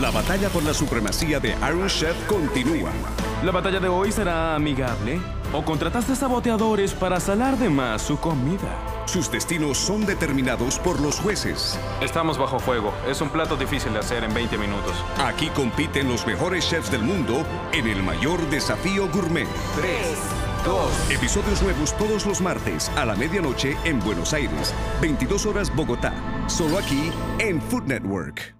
La batalla por la supremacía de Iron Chef continúa. ¿La batalla de hoy será amigable? ¿O contrataste saboteadores para salar de más su comida? Sus destinos son determinados por los jueces. Estamos bajo fuego. Es un plato difícil de hacer en 20 minutos. Aquí compiten los mejores chefs del mundo en el mayor desafío gourmet. 3, 2. Episodios nuevos todos los martes a la medianoche en Buenos Aires, 22 horas Bogotá. Solo aquí en Food Network.